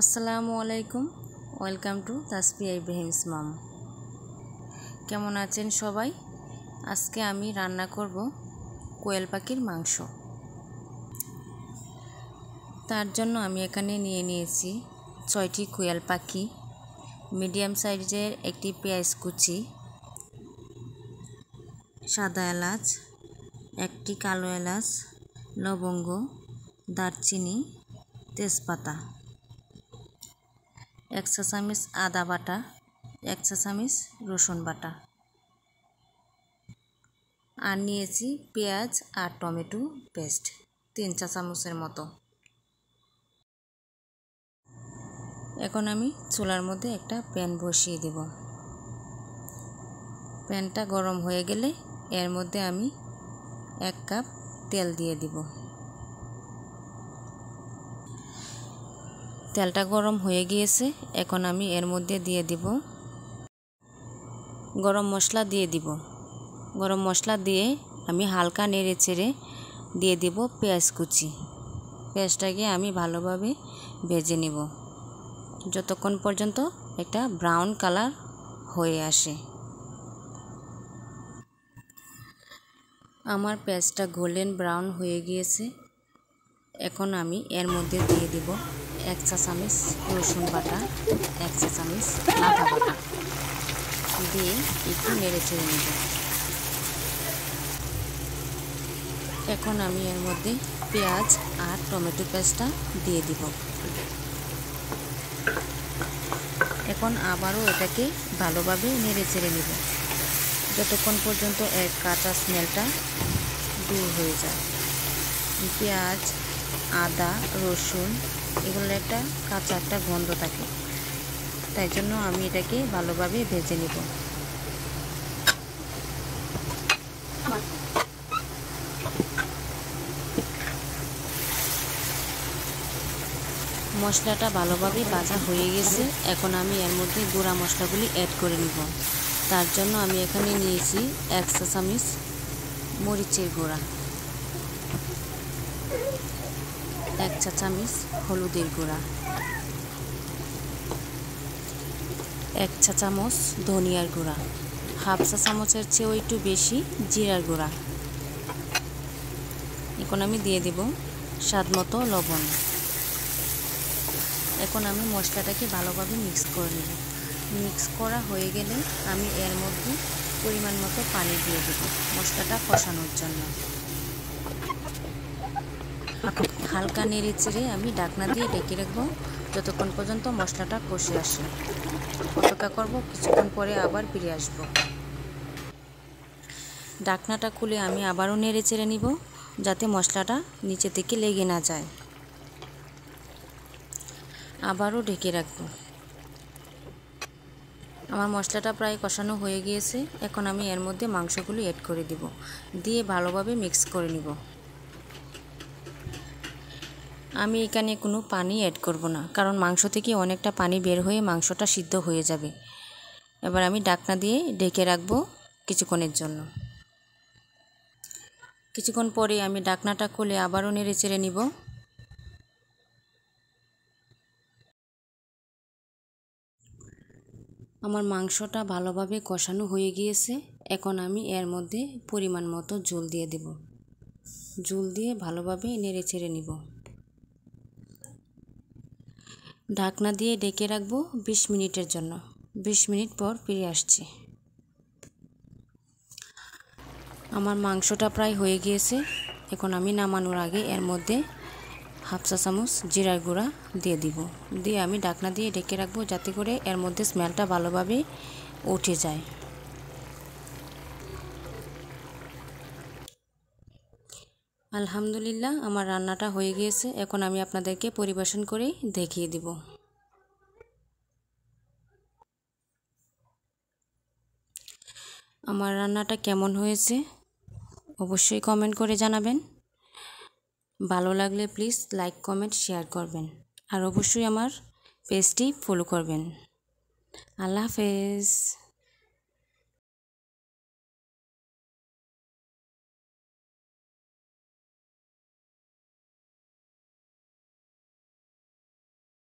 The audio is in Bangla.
আসসালামু আলাইকুম। Welcome to Taspia Ibrahim's mom. কেমন আছেন সবাই? আজকে আমি রান্না করব কোয়েল পাখির মাংস। তার জন্য আমি এখানে নিয়ে নিয়েছি ছয়টি কোয়েল পাখি, মিডিয়াম সাইজের একটি পেঁয়াজ কুচি, সাদা এলাচ, একটি কালো এলাচ, লবঙ্গ, দারচিনি, তেজপাতা। এক চা চামচ আদা বাটা, এক চা চামচ রসুন বাটা। আর নিয়েছি পেঁয়াজ আর টমেটো পেস্ট, তিন চা চামচের মতো। এখন আমি চুলার মধ্যে একটা প্যান বসিয়ে দেব। প্যানটা গরম হয়ে গেলে এর মধ্যে আমি এক কাপ তেল দিয়ে দিব। তেলটা গরম হয়ে গিয়েছে, এখন আমি এর মধ্যে দিয়ে দিব। গরম মশলা দিয়ে দিব। গরম মশলা দিয়ে আমি হালকা নেড়ে চেড়ে দিয়ে দিব পেঁয়াজ কুচি। পেঁয়াজটাকে আমি ভালোভাবে ভেজে নিব। যতক্ষণ পর্যন্ত এটা ব্রাউন কালার হয়ে আসে। আমার পেঁয়াজটা গোল্ডেন ব্রাউন হয়ে গিয়েছে। এখন আমি এর মধ্যে দিয়ে দিব। এক চা চামচ রসুন বাটা, এক চা চামচ আদা বাটা। দিয়ে একটু নেড়ে চেড়ে নেব। এখন আমি এর মধ্যে পেঁয়াজ আর টমেটো পেস্টটা দিয়ে দিব। এখন আবারও এটাকে ভালোভাবে নেড়ে চেড়ে নেব। যতক্ষণ পর্যন্ত এক কাঁচা স্মেলটা দূর হয়ে যায়। পেঁয়াজ, আদা, রসুন এগুলোর একটা কাঁচা একটা গন্ধ থাকে। তাই জন্য আমি এটাকে ভালোভাবে ভেজে নিব। মশলাটা ভালোভাবে ভাজা হয়ে গেছে। এখন আমি এর মধ্যে গুঁড়া মশলাগুলি অ্যাড করে নিব। তার জন্য আমি এখানে নিয়েছি এক চা চামচ মরিচের গুঁড়া। এক চা চামচ হলুদের গুঁড়া। এক চা চামচ ধনিয়ার গুঁড়া। হাফ চা চামচের চেয়েও একটু বেশি জিরার গুঁড়া। এখন আমি দিয়ে দেব স্বাদ মতো লবণ। এখন আমি মশলাটাকে ভালোভাবে মিক্স করে নেব। মিক্স করা হয়ে গেলে আমি এর মধ্যে পরিমাণ মতো পানি দিয়ে দেব মশলাটা কষানোর জন্য। হালকা নেড়ে চেড়ে আমি ডাকনা দিয়ে ডেকে রাখব, যতক্ষণ পর্যন্ত মশলাটা কষে আসে। অপেক্ষা করব, কিছুক্ষণ পরে আবার ফিরে আসব। ডাকনাটা খুলে আমি আবারও নেড়ে চেড়ে নিব, যাতে মশলাটা নিচে থেকে লেগে না যায়। আবারও ঢেকে রাখব। আমার মশলাটা প্রায় কষানো হয়ে গিয়েছে, এখন আমি এর মধ্যে মাংসগুলি অ্যাড করে দিব, দিয়ে ভালোভাবে মিক্স করে নিব। আমি এখানে কোনো পানি অ্যাড করব না, কারণ মাংস থেকে অনেকটা পানি বের হয়ে মাংসটা সিদ্ধ হয়ে যাবে। এবার আমি ডাকনা দিয়ে ঢেকে রাখব কিছুক্ষণের জন্য। কিছুক্ষণ পরে আমি ডাকনাটা খুলে আবারও নেড়ে চেড়ে নিব। আমার মাংসটা ভালোভাবে কষানো হয়ে গিয়েছে। এখন আমি এর মধ্যে পরিমাণ মতো জল দিয়ে দেব। জল দিয়ে ভালোভাবে নেড়ে চেড়ে নিব। ঢাকনা দিয়ে ডেকে রাখব বিশ মিনিটের জন্য। বিশ মিনিট পর ফিরে আসছি। আমার মাংসটা প্রায় হয়ে গিয়েছে। এখন আমি নামানোর আগে এর মধ্যে হাফসা চামচ জিরার গুঁড়া দিয়ে দিব। দিয়ে আমি ঢাকনা দিয়ে ডেকে রাখব যাতে করে এর মধ্যে স্মেলটা ভালোভাবে উঠে যায়। আলহামদুলিল্লাহ, আমার রান্নাটা হয়ে গিয়েছে। এখন আমি আপনাদেরকে পরিবেশন করে দেখিয়ে দিব। আমার রান্নাটা কেমন হয়েছে অবশ্যই কমেন্ট করে জানাবেন। ভালো লাগলে প্লিজ লাইক, কমেন্ট, শেয়ার করবেন। আর অবশ্যই আমার পেজটি ফলো করবেন। আল্লাহ হাফেজ।